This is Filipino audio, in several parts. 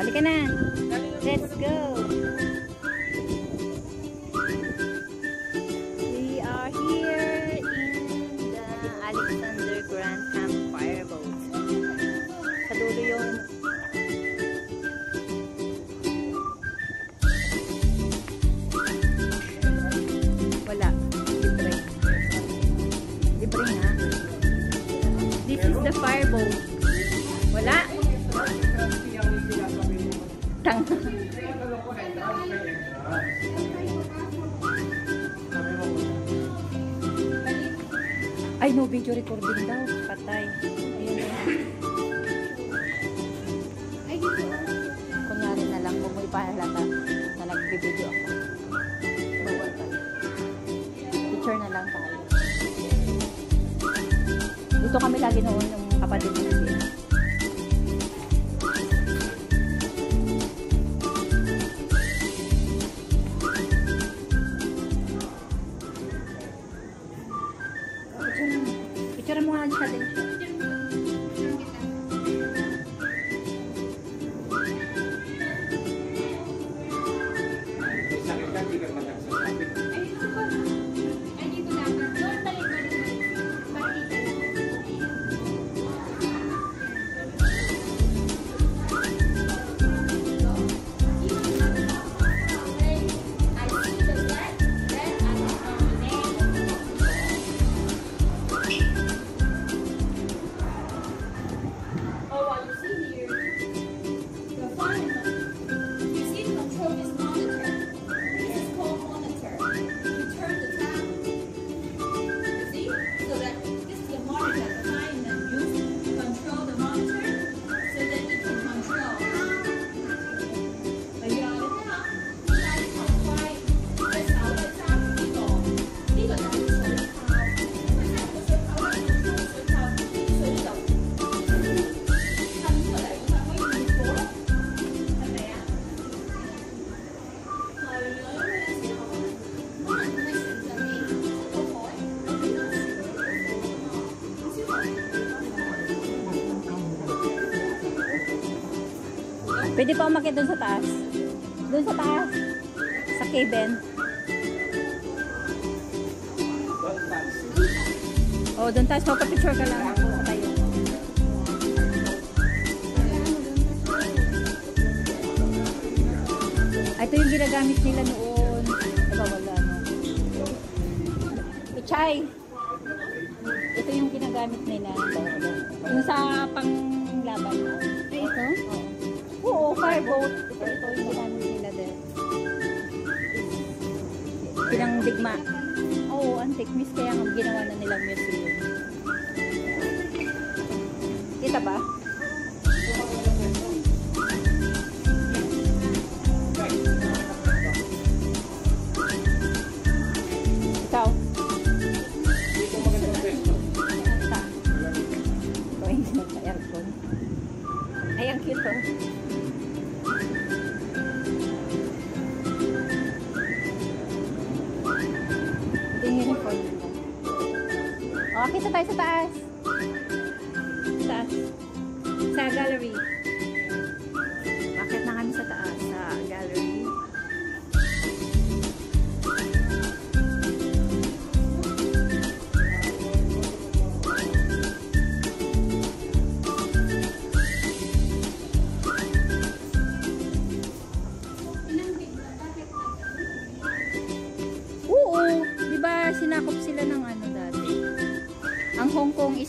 Halika na. Let's go. We are here in the Alexander Grand Camp Fireboat. Sa dulo yung wala. Libre. Libre nga. This is the fireboat. Wala. Tang. Ay, no video recording daw. Patay. Ayun na. Kunyari na lang, kung may pahalata na nagbibideo ako. Bawal pa. Picture na lang tayo. Dito kami lagi noon yung kapatid ko Pwede pa umakit doon sa taas. Doon sa taas. Sa cabin. Oh, doon tayo. So, picture ka lang. Sa tayo. Ah, Ito yung ginagamit nila noon. Diba wala, no? Ichay! Ito yung ginagamit nila. Yung sa panglaban noon. Ito? Oo, fireboat. Ito, ito yung ginamit nila din. Pinangdigma. Oo, antik. Miss kaya nga ginawa na nilang museum. Kita ba? Ikaw? Saan? Ikaw hindi magka-aircon. Ay, ang cute oh. Oh, kita tayo sa taas. Sa taas. Sa gallery.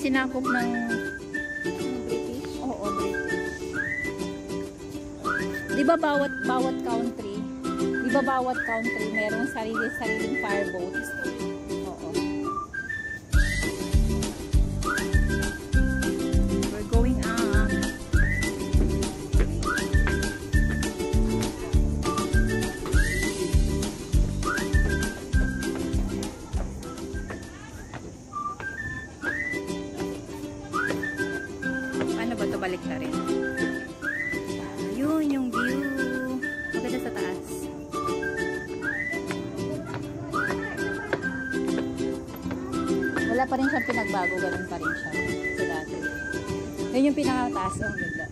Isinakop ng British? Oo, British. Di ba bawat bawat country, di ba bawat country merong sarili-sariling fireboat? Ba ito balik na rin? Yun yung view. Maganda sa taas. Wala pa rin siyang pinagbago. Ganun pa rin siya. Sa dati. Yun yung pinakataas. Oh, ganda.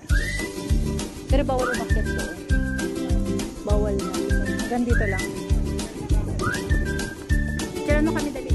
Pero bawal umakyat doon. Bawal na. Hanggang dito lang. Kaya ano kami dali